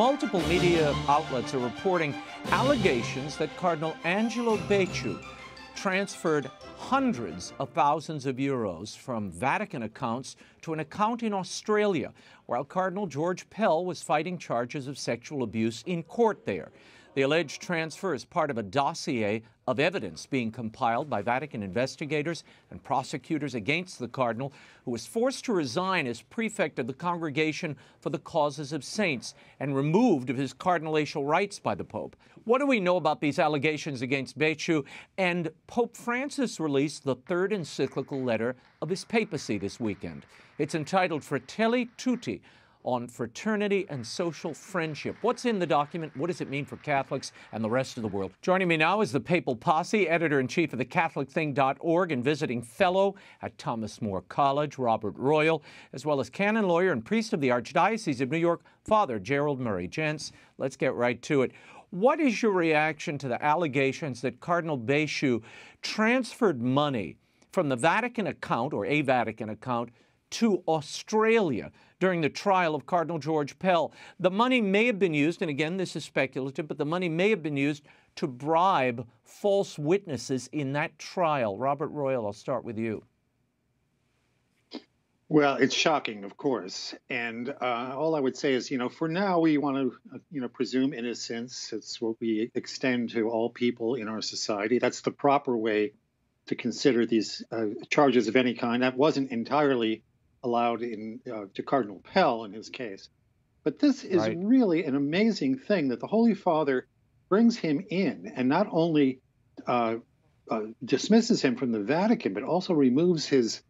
multiple media outlets are reporting allegations that Cardinal Angelo Becciu transferred hundreds of thousands of euros from Vatican accounts to an account in Australia, while Cardinal George Pell was fighting charges of sexual abuse in court there. The alleged transfer is part of a dossier of evidence being compiled by Vatican investigators and prosecutors against the cardinal, who was forced to resign as prefect of the Congregation for the Causes of Saints and removed of his cardinalatial rights by the Pope. What do we know about these allegations against Becciu? And Pope Francis released the third encyclical letter of his papacy this weekend. It's entitled Fratelli Tutti on fraternity and social friendship. What's in the document? What does it mean for Catholics and the rest of the world? Joining me now is the Papal Posse, editor in chief of the CatholicThing.org and visiting fellow at Thomas More College, Robert Royal, as well as canon lawyer and priest of the Archdiocese of New York, Father Gerald Murray. Gents, let's get right to it. What is your reaction to the allegations that Cardinal Becciu transferred money from the Vatican account or a Vatican account to Australia during the trial of Cardinal George Pell. The money may have been used, and again, this is speculative, but the money may have been used to bribe false witnesses in that trial. Robert Royal, I'll start with you. Well, it's shocking, of course, and uh, all I would say is, you know, for now we want to, uh, you know, presume innocence. It's what we extend to all people in our society. That's the proper way to consider these uh, charges of any kind. That wasn't entirely allowed in uh, to Cardinal Pell in his case. But this is right. really an amazing thing that the Holy Father brings him in and not only uh, uh, dismisses him from the Vatican, but also removes his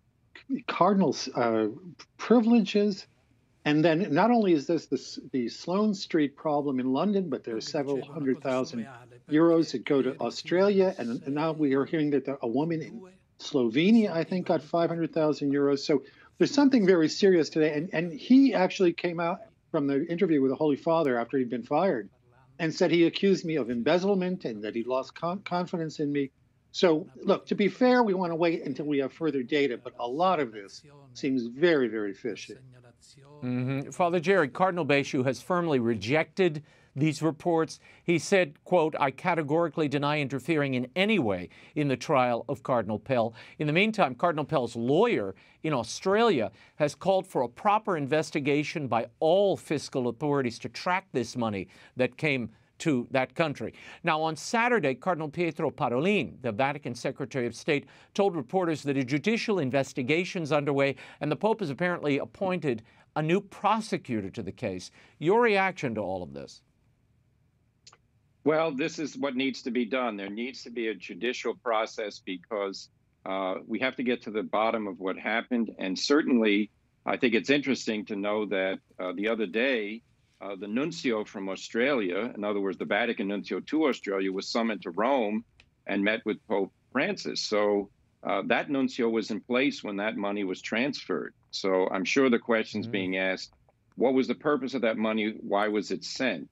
cardinal's uh, privileges. And then not only is this the, the Sloane Street problem in London, but there are several hundred thousand euros that go to Australia. And, and now we are hearing that a woman in Slovenia, I think, got 500,000 euros. So there's something very serious today. And, and he actually came out from the interview with the Holy Father after he'd been fired and said he accused me of embezzlement and that he lost con- confidence in me. So, look, to be fair, we want to wait until we have further data, but a lot of this seems very, very fishy. Mm-hmm. Father Jerry, Cardinal Becciu has firmly rejected these reports. He said, quote, I categorically deny interfering in any way in the trial of Cardinal Pell. In the meantime, Cardinal Pell's lawyer in Australia has called for a proper investigation by all fiscal authorities to track this money that came to that country. Now, on Saturday, Cardinal Pietro Parolin, the Vatican Secretary of State, told reporters that a judicial investigation is underway and the Pope has apparently appointed a new prosecutor to the case. Your reaction to all of this? Well, this is what needs to be done. There needs to be a judicial process because uh, we have to get to the bottom of what happened. And certainly, I think it's interesting to know that uh, the other day, uh, the nuncio from Australia, in other words, the Vatican nuncio to Australia, was summoned to Rome and met with Pope Francis. So uh, that nuncio was in place when that money was transferred. So I'm sure the question's mm-hmm. being asked what was the purpose of that money? Why was it sent?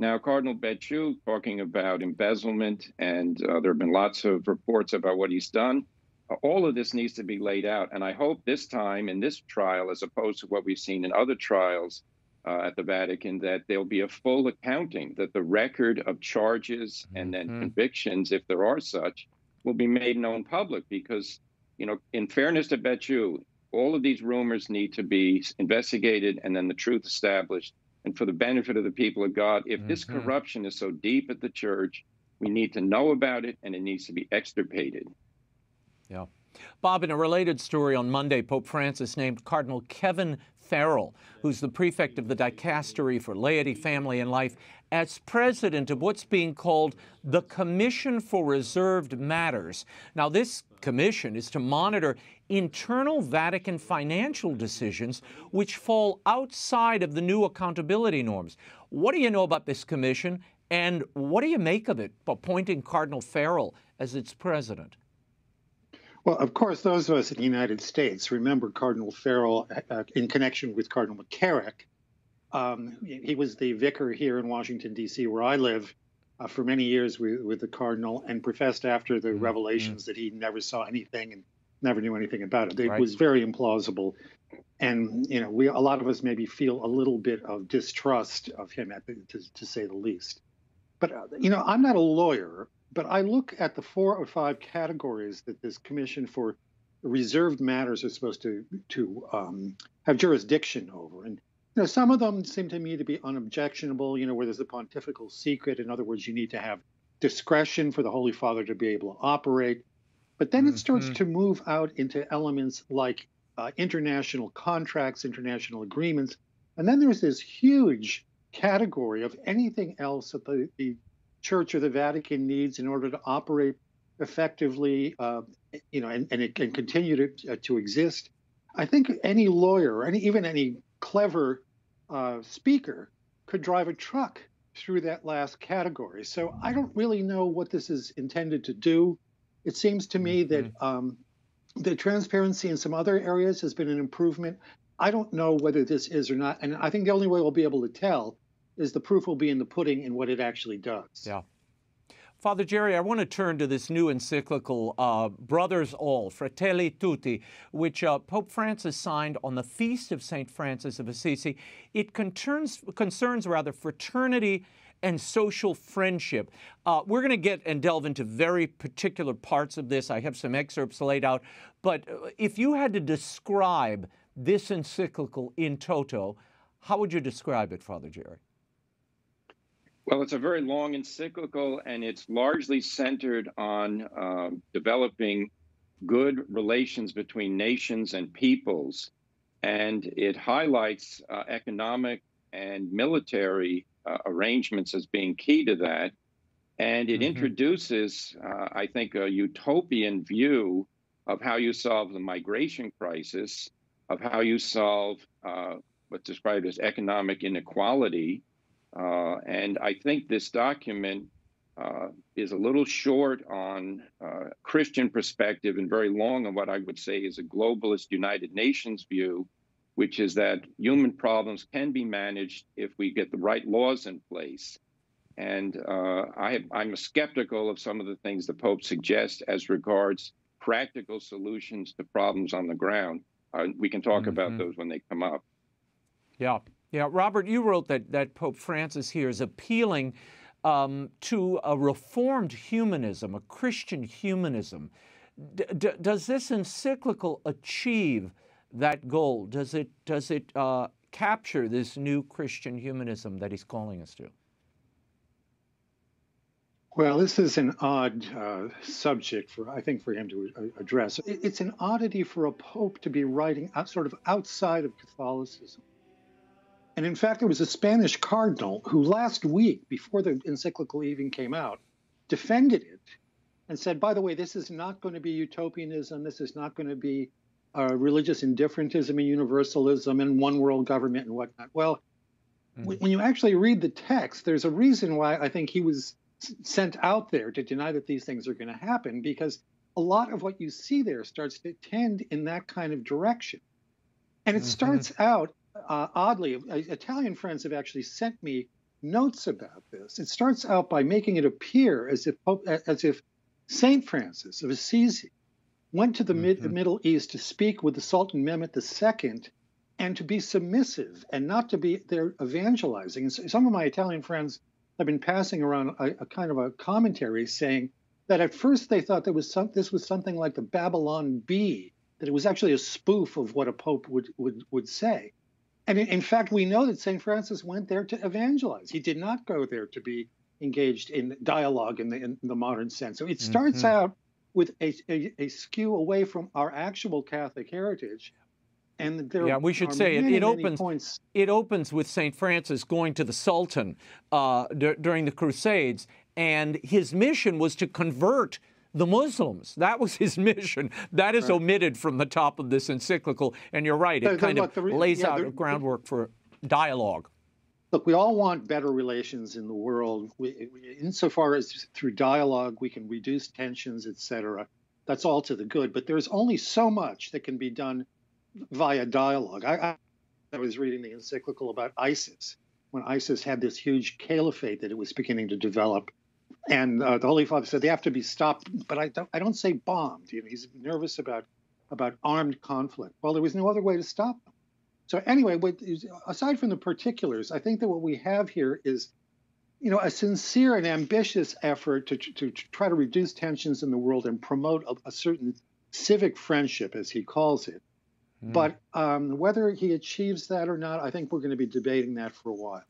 Now, Cardinal Becciu talking about embezzlement, and uh, there have been lots of reports about what he's done. Uh, all of this needs to be laid out. And I hope this time in this trial, as opposed to what we've seen in other trials uh, at the Vatican, that there'll be a full accounting, that the record of charges and then mm-hmm. convictions, if there are such, will be made known public. Because, you know, in fairness to Becciu, all of these rumors need to be investigated and then the truth established and for the benefit of the people of God. If mm-hmm. this corruption is so deep at the church, we need to know about it and it needs to be extirpated. Yeah. Bob, in a related story on Monday, Pope Francis named Cardinal Kevin Farrell, who's the prefect of the Dicastery for Laity, Family, and Life, as president of what's being called the Commission for Reserved Matters. Now, this commission is to monitor internal Vatican financial decisions which fall outside of the new accountability norms. What do you know about this commission, and what do you make of it appointing Cardinal Farrell as its president? Well, of course, those of us in the United States remember Cardinal Farrell uh, in connection with Cardinal McCarrick. Um, he was the vicar here in Washington, D.C., where I live, uh, for many years with, with, the Cardinal and professed after the mm-hmm. revelations that he never saw anything and never knew anything about it. It right. was very implausible. and you know, we a lot of us maybe feel a little bit of distrust of him, the, to, to, say the least. But uh, you know, I'm not a lawyer, but I look at the four or five categories that this Commission for Reserved Matters is supposed to to um, have jurisdiction over, and you know, some of them seem to me to be unobjectionable. You know, where there's a pontifical secret. In other words, you need to have discretion for the Holy Father to be able to operate. But then mm-hmm. it starts mm-hmm. to move out into elements like uh, international contracts, international agreements. And then there's this huge category of anything else that the, the Church or the Vatican needs in order to operate effectively, uh, you know, and, and it can continue to, uh, to exist. I think any lawyer, or any, even any clever uh, speaker, could drive a truck through that last category. So I don't really know what this is intended to do. It seems to me that mm-hmm. um, the transparency in some other areas has been an improvement. I don't know whether this is or not. And I think the only way we'll be able to tell is the proof will be in the pudding in what it actually does. Yeah. Father Jerry, I want to turn to this new encyclical, uh, Brothers All, Fratelli Tutti, which uh, Pope Francis signed on the feast of St. Francis of Assisi. It concerns, concerns rather fraternity and social friendship. Uh, we're going to get and delve into very particular parts of this. I have some excerpts laid out. But uh, if you had to describe this encyclical in toto, how would you describe it, Father Jerry? Well, it's a very long encyclical, and it's largely centered on uh, developing good relations between nations and peoples. And it highlights uh, economic and military uh, arrangements as being key to that. And it mm-hmm. introduces, uh, I think, a utopian view of how you solve the migration crisis, of how you solve uh, what's described as economic inequality. Uh, and I think this document uh, is a little short on uh, Christian perspective and very long on what I would say is a globalist United Nations view which is that human problems can be managed if we get the right laws in place. And uh, I, am skeptical of some of the things the Pope suggests as regards practical solutions to problems on the ground. Uh, we can talk mm-hmm. about those when they come up. Yeah, yeah. Robert, you wrote that that Pope Francis here is appealing um, to a reformed humanism, a Christian humanism. D- does this encyclical achieve? that goal? Does it, does it uh, capture this new Christian humanism that he's calling us to? Well, this is an odd uh, subject for I think for him to uh, address. It's an oddity for a pope to be writing out, sort of outside of Catholicism. And in fact, there was a Spanish cardinal who last week, before the encyclical even came out, defended it and said, by the way, this is not going to be utopianism. This is not going to be uh, religious indifferentism and universalism and one world government and whatnot. Well, mm-hmm. when you actually read the text, there's a reason why I think he was sent out there to deny that these things are going to happen because a lot of what you see there starts to tend in that kind of direction. And it mm-hmm. starts out uh, oddly, uh, Italian friends have actually sent me notes about this. It starts out by making it appear as if as if Saint Francis of Assisi went to the mm-hmm. mid, Middle East to speak with the Sultan Mehmet II and to be submissive and not to be there evangelizing. And some of my Italian friends have been passing around a, a kind of a commentary saying that at first they thought there was some, this was something like the Babylon Bee, that it was actually a spoof of what a pope would, would, would say. And in, in fact, we know that St. Francis went there to evangelize. He did not go there to be engaged in dialogue in the, in the modern sense. So it starts mm-hmm. out with a, a, a skew away from our actual Catholic heritage. And there yeah, we should say many, it, it opens. Points. It opens with Saint Francis going to the Sultan uh, d- during the Crusades, and his mission was to convert the Muslims. That was his mission. That is right. omitted from the top of this encyclical. And you're right; it the, kind the, of the, lays yeah, out a groundwork for dialogue look, we all want better relations in the world. We, insofar as through dialogue we can reduce tensions, et cetera, that's all to the good. But there's only so much that can be done via dialogue. I, I, I was reading the encyclical about ISIS when ISIS had this huge caliphate that it was beginning to develop. And uh, the Holy Father said they have to be stopped, but I don't, I don't say bombed. You know, he's nervous about about armed conflict. Well, there was no other way to stop them. So anyway, what, aside from the particulars, I think that what we have here is, you know, a sincere and ambitious effort to, to, to try to reduce tensions in the world and promote a, a certain civic friendship, as he calls it. Mm. But um, whether he achieves that or not, I think we're going to be debating that for a while.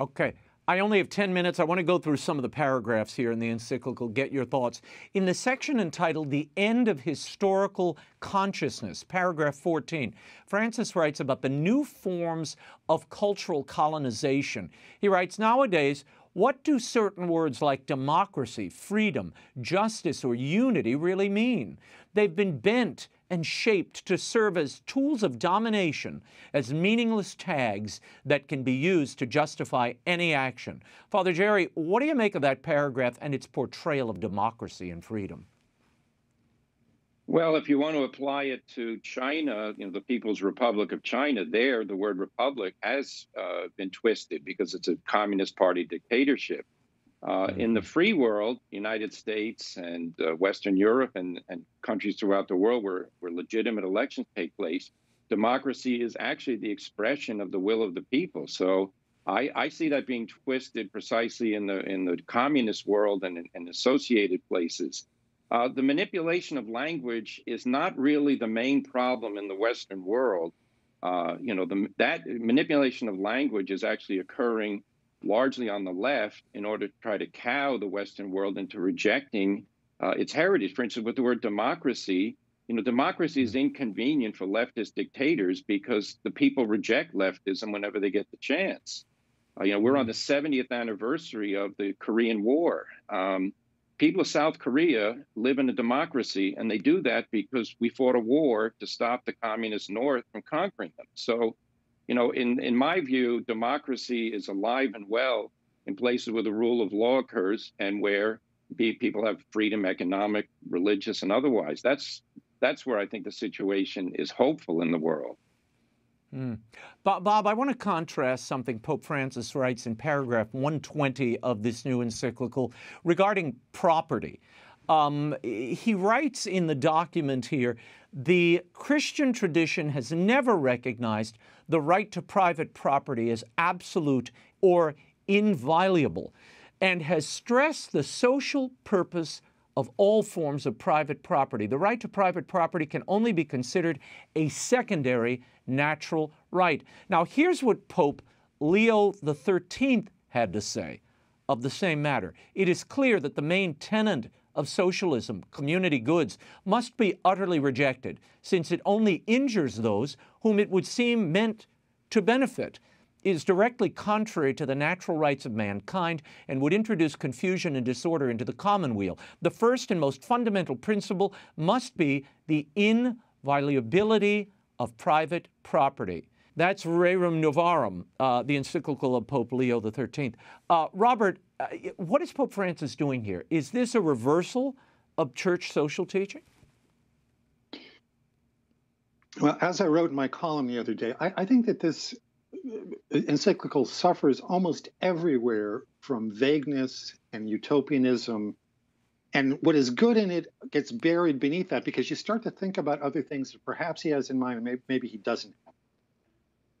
Okay. I only have 10 minutes. I want to go through some of the paragraphs here in the encyclical, get your thoughts. In the section entitled The End of Historical Consciousness, paragraph 14, Francis writes about the new forms of cultural colonization. He writes, Nowadays, what do certain words like democracy, freedom, justice, or unity really mean? They've been bent and shaped to serve as tools of domination, as meaningless tags that can be used to justify any action. Father Jerry, what do you make of that paragraph and its portrayal of democracy and freedom? Well, if you want to apply it to China, you know, the People's Republic of China, there the word republic has uh, been twisted because it's a Communist Party dictatorship. Uh, in the free world, United States and uh, Western Europe and, and countries throughout the world where, where legitimate elections take place, democracy is actually the expression of the will of the people. So I, I see that being twisted precisely in the in the communist world and, and associated places. Uh, the manipulation of language is not really the main problem in the Western world. Uh, you know, the, that manipulation of language is actually occurring largely on the left in order to try to cow the Western world into rejecting uh, its heritage. For instance, with the word democracy, you know, democracy is inconvenient for leftist dictators because the people reject leftism whenever they get the chance. Uh, you know, we're on the 70th anniversary of the Korean War. Um, people of South Korea live in a democracy, and they do that because we fought a war to stop the communist North from conquering them. So you know, in, in my view, democracy is alive and well in places where the rule of law occurs and where people have freedom, economic, religious, and otherwise. That's that's where I think the situation is hopeful in the world. Mm. Bob, Bob, I want to contrast something Pope Francis writes in paragraph 120 of this new encyclical regarding property. Um, he writes in the document here the Christian tradition has never recognized the right to private property as absolute or inviolable and has stressed the social purpose of all forms of private property. The right to private property can only be considered a secondary natural right. Now, here's what Pope Leo XIII had to say of the same matter. It is clear that the main tenet of socialism, community goods, must be utterly rejected, since it only injures those whom it would seem meant to benefit, is directly contrary to the natural rights of mankind and would introduce confusion and disorder into the commonweal. The first and most fundamental principle must be the inviolability of private property. That's Rerum Novarum, uh, the encyclical of Pope Leo XIII. Uh, Robert, uh, what is Pope Francis doing here? Is this a reversal of church social teaching? Well, as I wrote in my column the other day, I, I think that this uh, encyclical suffers almost everywhere from vagueness and utopianism. And what is good in it gets buried beneath that because you start to think about other things that perhaps he has in mind, maybe, maybe he doesn't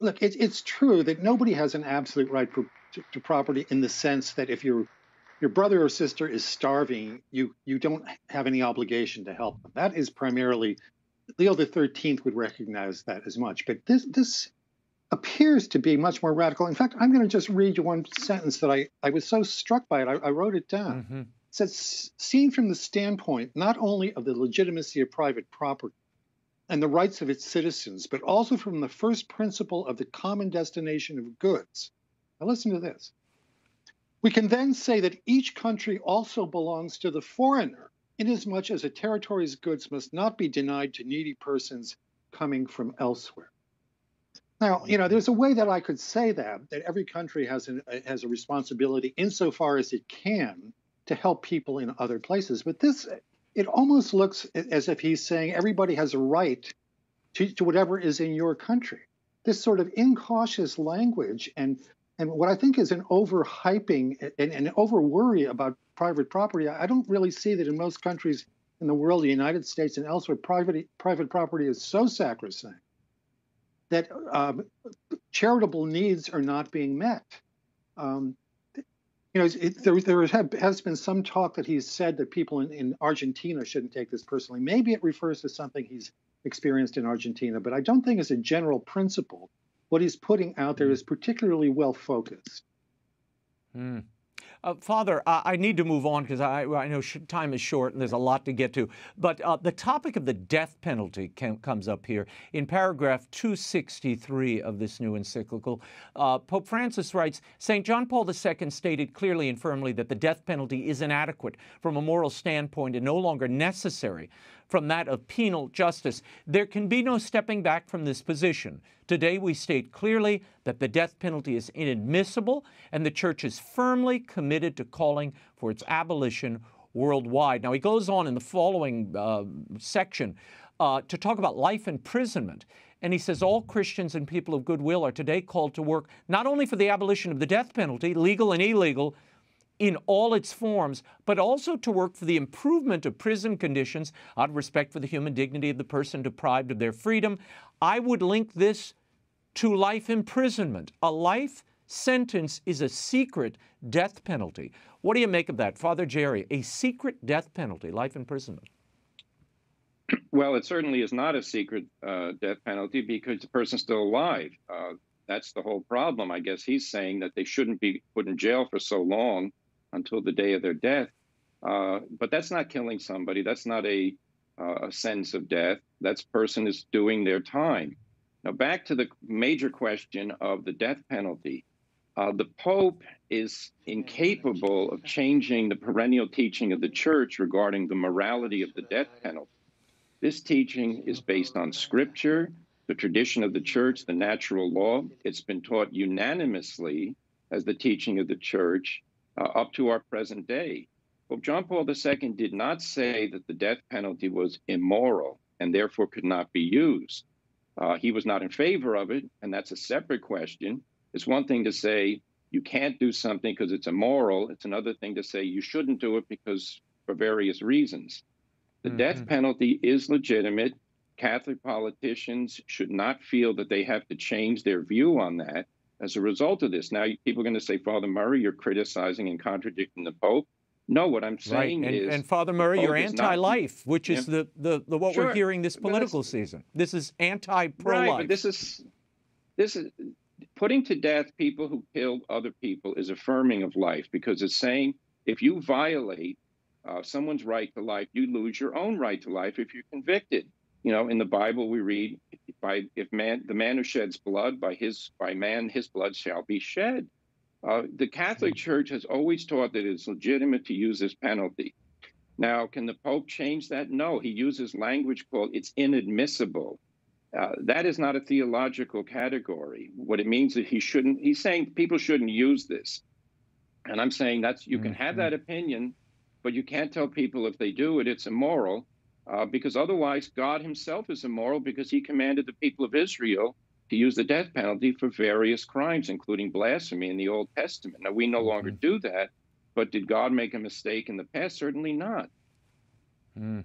look, it, it's true that nobody has an absolute right to, to, property in the sense that if your your brother or sister is starving, you you don't have any obligation to help them. That is primarily Leo the Thirteenth would recognize that as much. But this this appears to be much more radical. In fact, I'm going to just read you one sentence that I, I was so struck by it. I, I wrote it down. Mm-hmm. It says, seen from the standpoint not only of the legitimacy of private property, and the rights of its citizens, but also from the first principle of the common destination of goods. Now, listen to this. We can then say that each country also belongs to the foreigner, inasmuch as a territory's goods must not be denied to needy persons coming from elsewhere. Now, you know, there's a way that I could say that, that every country has, an, uh, has a responsibility insofar as it can to help people in other places. But this it almost looks as if he's saying everybody has a right to, to whatever is in your country. This sort of incautious language and and what I think is an overhyping and an over worry about private property. I don't really see that in most countries in the world, the United States and elsewhere, private private property is so sacrosanct that um, charitable needs are not being met. Um, you know, it, there, there has been some talk that he's said that people in, in Argentina shouldn't take this personally. Maybe it refers to something he's experienced in Argentina, but I don't think as a general principle, what he's putting out there hmm. is particularly well focused. Mm. Uh, Father, I, I, need to move on because I, I, know time is short and there's a lot to get to. But uh, the topic of the death penalty can, comes up here in paragraph 263 of this new encyclical. Uh, Pope Francis writes St. John Paul II stated clearly and firmly that the death penalty is inadequate from a moral standpoint and no longer necessary from that of penal justice. There can be no stepping back from this position. Today, we state clearly that the death penalty is inadmissible, and the Church is firmly committed to calling for its abolition worldwide. Now, he goes on in the following uh, section uh, to talk about life imprisonment. And he says all Christians and people of goodwill are today called to work not only for the abolition of the death penalty, legal and illegal, in all its forms, but also to work for the improvement of prison conditions out of respect for the human dignity of the person deprived of their freedom. I would link this to life imprisonment. A life sentence is a secret death penalty. What do you make of that, Father Jerry? A secret death penalty, life imprisonment. Well, it certainly is not a secret uh, death penalty because the person's still alive. Uh, that's the whole problem. I guess he's saying that they shouldn't be put in jail for so long until the day of their death. Uh, but that's not killing somebody. That's not a, uh, a sentence of death. That person is doing their time. Now, back to the major question of the death penalty. Uh, the Pope is incapable of changing the perennial teaching of the Church regarding the morality of the death penalty. This teaching is based on Scripture, the tradition of the Church, the natural law. It's been taught unanimously as the teaching of the Church uh, up to our present day. Pope John Paul II did not say that the death penalty was immoral and therefore could not be used. Uh, he was not in favor of it, and that's a separate question. It's one thing to say you can't do something because it's immoral. It's another thing to say you shouldn't do it because for various reasons. The mm-hmm. death penalty is legitimate. Catholic politicians should not feel that they have to change their view on that as a result of this. Now, people are going to say, Father Murray, you're criticizing and contradicting the Pope. No, what I'm saying right. and, is, and Father Murray, you're anti-life, not, which is yeah. the, the, the what sure. we're hearing this political season. This is anti-pro-life. Right, but this is this is putting to death people who killed other people is affirming of life because it's saying if you violate uh, someone's right to life, you lose your own right to life if you're convicted. You know, in the Bible we read, by if man the man who sheds blood by his by man his blood shall be shed. Uh, the Catholic mm-hmm. Church has always taught that it's legitimate to use this penalty. Now, can the Pope change that? No, he uses language called it's inadmissible. Uh, that is not a theological category. What it means is he shouldn't. He's saying people shouldn't use this, and I'm saying that's you can have mm-hmm. that opinion, but you can't tell people if they do it, it's immoral uh, because otherwise God himself is immoral because he commanded the people of Israel to use the death penalty for various crimes, including blasphemy in the Old Testament. Now, we no longer mm-hmm. do that, but did God make a mistake in the past? Certainly not. Mm.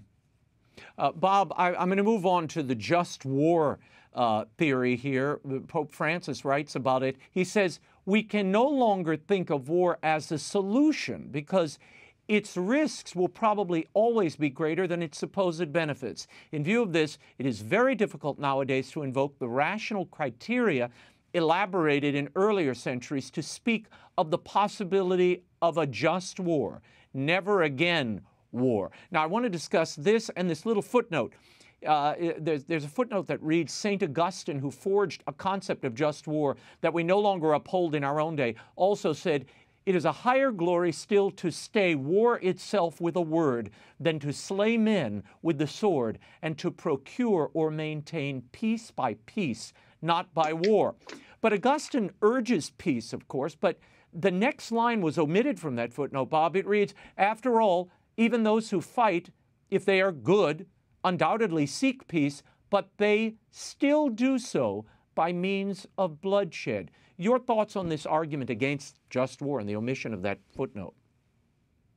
Uh, Bob, I, am going to move on to the just war uh, theory here. Pope Francis writes about it. He says, We can no longer think of war as a solution because its risks will probably always be greater than its supposed benefits. In view of this, it is very difficult nowadays to invoke the rational criteria elaborated in earlier centuries to speak of the possibility of a just war. Never again war. Now, I want to discuss this and this little footnote. Uh, there's, there's, a footnote that reads St. Augustine, who forged a concept of just war that we no longer uphold in our own day, also said it is a higher glory still to stay war itself with a word than to slay men with the sword and to procure or maintain peace by peace, not by war. But Augustine urges peace, of course, but the next line was omitted from that footnote, Bob. It reads, After all, even those who fight, if they are good, undoubtedly seek peace, but they still do so by means of bloodshed. Your thoughts on this argument against just war and the omission of that footnote?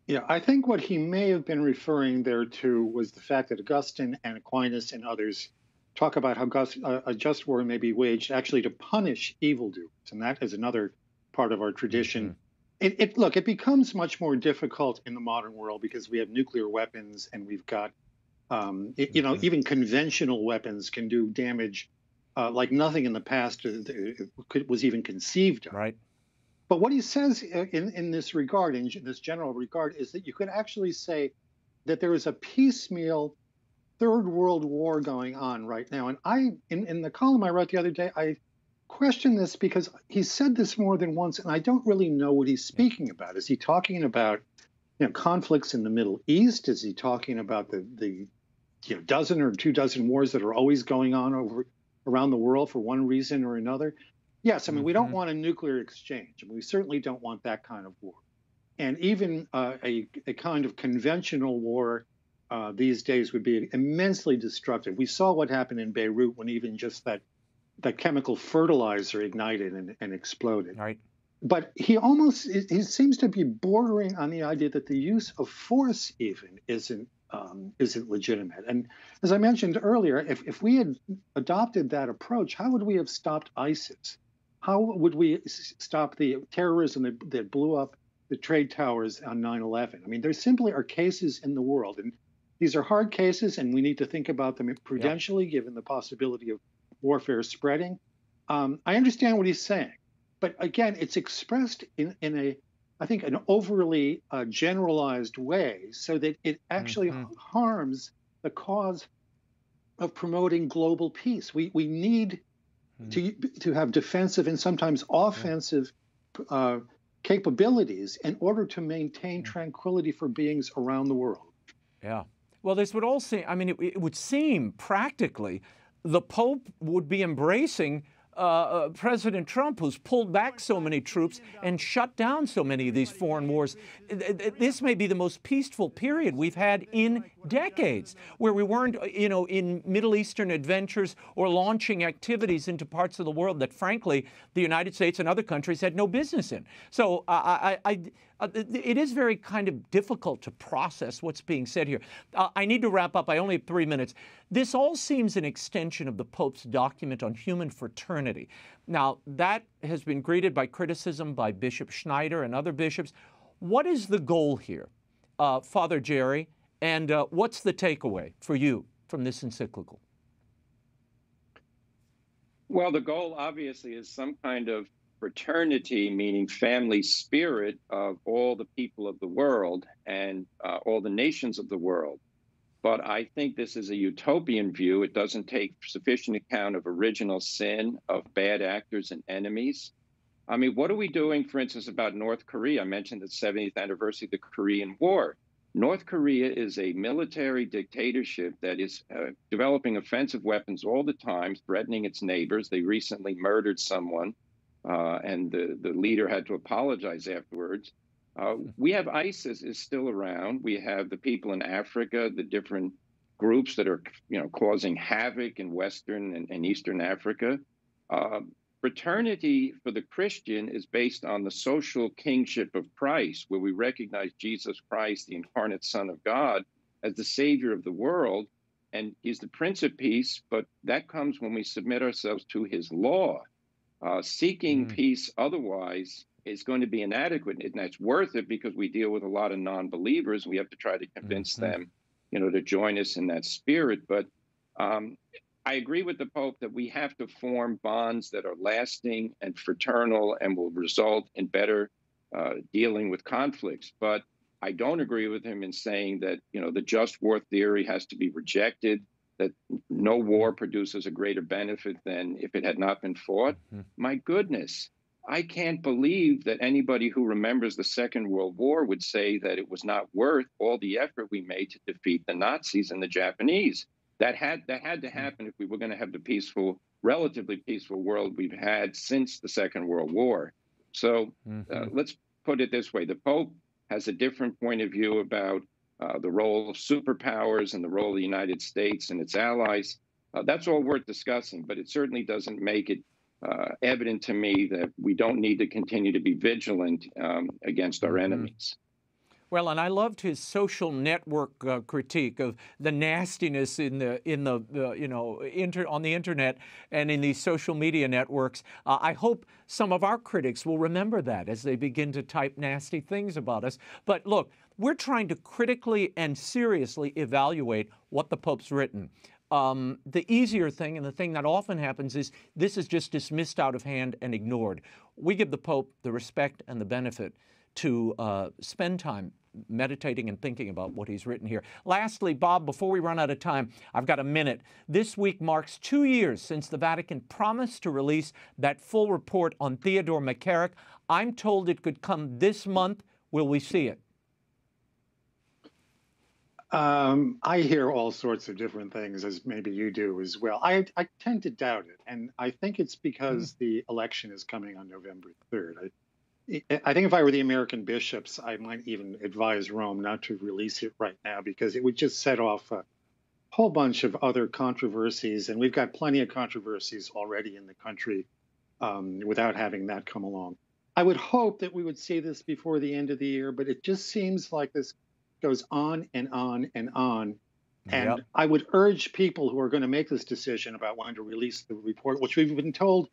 Yeah, I think what he may have been referring there to was the fact that Augustine and Aquinas and others talk about how uh, a just war may be waged actually to punish evildoers, and that is another part of our tradition. Mm-hmm. It, it, look, it becomes much more difficult in the modern world because we have nuclear weapons and we've got, um, it, you know, mm-hmm. even conventional weapons can do damage uh, like nothing in the past uh, was even conceived of. Right. But what he says uh, in, in this regard, in this general regard, is that you could actually say that there is a piecemeal third world war going on right now. And I, in, in the column I wrote the other day, I question this because he said this more than once, and I don't really know what he's speaking about. Is he talking about you know conflicts in the Middle East? Is he talking about the the you know dozen or two dozen wars that are always going on over around the world for one reason or another? Yes, I mean we don't mm-hmm. want a nuclear exchange, and we certainly don't want that kind of war. And even uh, a a kind of conventional war uh, these days would be immensely destructive. We saw what happened in Beirut when even just that that chemical fertilizer ignited and, and exploded. Right. But he almost he seems to be bordering on the idea that the use of force even isn't um, isn't legitimate. And as I mentioned earlier, if, if we had adopted that approach, how would we have stopped ISIS? How would we stop the terrorism that, that blew up the trade towers on 9 11? I mean, there simply are cases in the world, and these are hard cases, and we need to think about them prudentially, given the possibility of warfare spreading. Um, I understand what he's saying, but again, it's expressed in, in a, I think, an overly uh, generalized way, so that it actually mm-hmm. harms the cause of promoting global peace. We we need mm-hmm. to to have defensive and sometimes offensive. Uh, capabilities in order to maintain mm-hmm. tranquility for beings around the world. Yeah. Well, this would all seem, I mean, it, it would seem practically the Pope would be embracing uh, uh, President Trump, who's pulled back so many troops and shut down so many of these foreign wars. This may be the most peaceful period we've had in decades, where we weren't, you know, in Middle Eastern adventures or launching activities into parts of the world that, frankly, the United States and other countries had no business in. So I, I uh, it is very kind of difficult to process what's being said here. Uh, I need to wrap up. I only have three minutes. This all seems an extension of the Pope's document on human fraternity. Now, that has been greeted by criticism by Bishop Schneider and other bishops. What is the goal here, uh, Father Jerry? And uh, what's the takeaway for you from this encyclical? Well, the goal obviously is some kind of fraternity, meaning family spirit of all the people of the world and uh, all the nations of the world. But I think this is a utopian view. It doesn't take sufficient account of original sin, of bad actors and enemies. I mean, what are we doing, for instance, about North Korea? I mentioned the 70th anniversary of the Korean War. North Korea is a military dictatorship that is uh, developing offensive weapons all the time, threatening its neighbors. They recently murdered someone uh, and the, the leader had to apologize afterwards. Uh, hmm. we have ISIS is still around. We have the people in Africa, the different groups that are you know causing havoc in Western and, and Eastern Africa. Uh, fraternity for the Christian is based on the social kingship of Christ, where we recognize Jesus Christ, the incarnate Son of God, as the Savior of the world, and He's the Prince of Peace. But that comes when we submit ourselves to His law. Uh, seeking mm. peace otherwise is going to be inadequate, and that's worth it because we deal with a lot of non-believers. We have to try to convince mm-hmm. them, you know, to join us in that spirit. But um, I agree with the Pope that we have to form bonds that are lasting and fraternal and will result in better uh, dealing with conflicts. But I don't agree with him in saying that you know the just war theory has to be rejected that no war produces a greater benefit than if it had not been fought. Mm-hmm. My goodness, I can't believe that anybody who remembers the Second World War would say that it was not worth all the effort we made to defeat the Nazis and the Japanese. That had that had to mm-hmm. happen if we were going to have the peaceful, relatively peaceful world we've had since the Second World War. So uh, mm-hmm. uh, let's put it this way: the Pope has a different point of view about uh, the role of superpowers and the role of the United States and its allies. Uh, that's all worth discussing, but it certainly doesn't make it uh, evident to me that we don't need to continue to be vigilant um, against our mm-hmm. enemies. Well, and I loved his social network uh, critique of the nastiness in the in the, the you know inter, on the internet and in these social media networks. Uh, I hope some of our critics will remember that as they begin to type nasty things about us. But look, we're trying to critically and seriously evaluate what the Pope's written. Um, the easier thing and the thing that often happens is this is just dismissed out of hand and ignored. We give the Pope the respect and the benefit to uh, spend time meditating and thinking about what he's written here. Lastly, Bob, before we run out of time, I've got a minute. This week marks two years since the Vatican promised to release that full report on Theodore McCarrick. I'm told it could come this month. Will we see it? Um, I hear all sorts of different things, as maybe you do as well. I, I tend to doubt it, and I think it's because mm. the election is coming on November 3rd. I, I think if I were the American bishops, I might even advise Rome not to release it right now because it would just set off a whole bunch of other controversies. And we've got plenty of controversies already in the country um, without having that come along. I would hope that we would see this before the end of the year, but it just seems like this goes on and on and on. And yep. I would urge people who are going to make this decision about when to release the report, which we've been told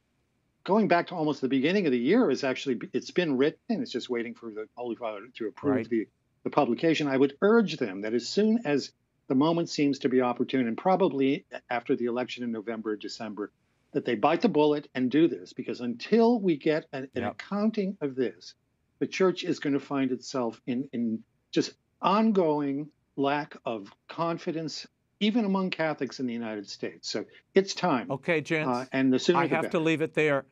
going back to almost the beginning of the year is actually it's been written it's just waiting for the holy father to approve right. the, the publication i would urge them that as soon as the moment seems to be opportune and probably after the election in november or december that they bite the bullet and do this because until we get an, an yep. accounting of this the church is going to find itself in in just ongoing lack of confidence even among Catholics in the United States. So it's time. Okay, gents. Uh, and the sooner I the have better. to leave it there.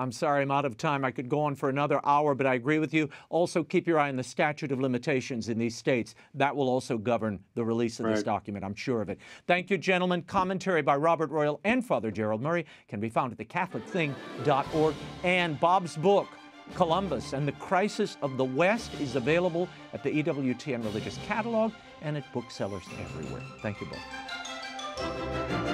I'm sorry, I'm out of time. I could go on for another hour, but I agree with you. Also, keep your eye on the statute of limitations in these states. That will also govern the release of right. this document. I'm sure of it. Thank you, gentlemen. Commentary by Robert Royal and Father Gerald Murray can be found at thecatholicthing.org. And Bob's book, Columbus and the Crisis of the West, is available at the EWTN Religious Catalog and at booksellers everywhere. Thank you both.